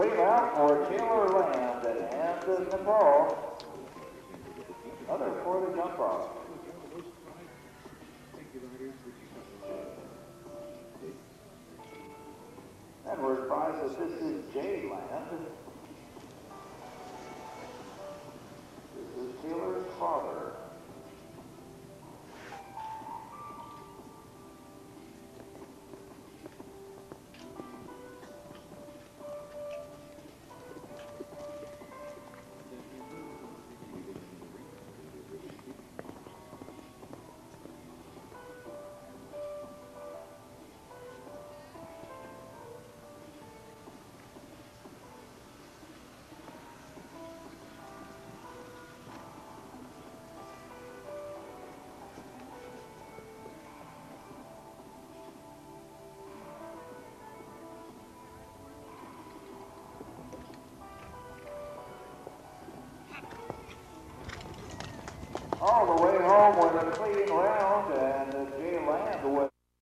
Clean out for Taylor Land and uh, Nepal. Another for the jump off. all the way home with a clean round and